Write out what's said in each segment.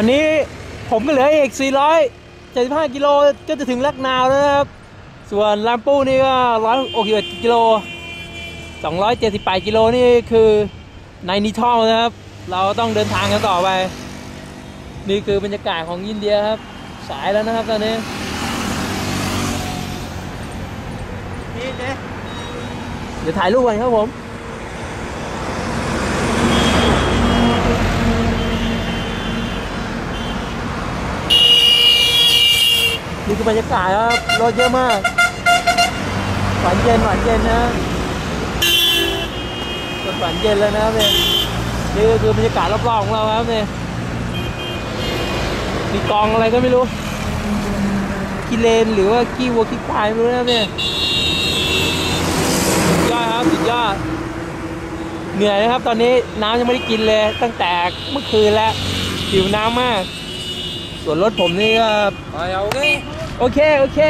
อนนี้ผมก็เหลืออีก 475 กิโลก็จะถึงลักนาวแล้วนะครับ ส่วนลามปูนี่ก็161กิโล 278 กิโลนี่คือในนิทอลนะครับ เราต้องเดินทางกันต่อไป นี่คือบรรยากาศของอินเดียครับ สายแล้วนะครับตอนนี้เดี๋ยวถ่ายรูปกันครับผม คือบรรยากาศครับรถเยอะมากหวานเย็นหวานเย็นนะรถหวานเย็นเลยนะครับเนี่ยนี่ก็คือบรรยากาศรอบๆของเราครับเนี่ยมีกองอะไรก็ไม่รู้กีเลนหรือว่ากี้วัวกี้ควายไม่รู้นะเนี่ยสุดยอดครับสุดยอดเหนื่อยนะครับ ตอนนี้น้ำยังไม่ได้กินเลย ตั้งแต่เมื่อคืนแล้วหิวน้ำมาก ส่วนรถผมนี่ก็ Are you okay? โอเคโอเค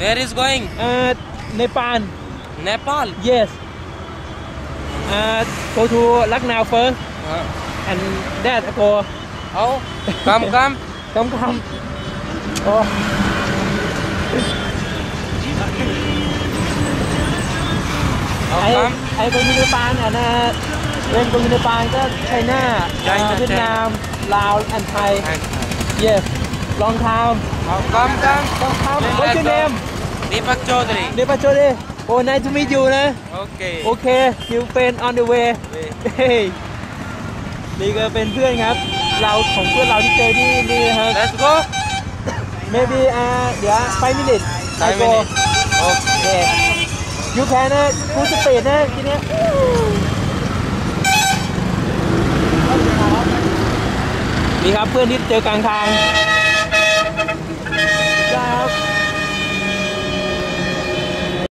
Where is going? เอ่อในปาน Nepal. yes เอ่อ go to Lucknow first Uh, and that go how? Come, come. คำคำโอ้ How ไอ้ come? ไอ้คนอยู่ในปานอะนะเป็นคนอยู่ในปานก็ไชน่า China เวียดนามลาวแอนไทย yes long time How come, come? long time what's your name Deepak Chaudhary. เดปาโชเดโอ้ nice to meet you นะ Okay. โอเค you friend on the way เฮ้ยนี่ก็เป็นเพื่อนครับ เราของเพื่อนเราที่เจอที่นี่ครับ Let's go. maybe อ่าเดี๋ยว five minutes I Five go minutes. Okay. yeah you can นะ good speed นะทีเนี้ย นี่ครับเพื่อนที่เจอกลางทาง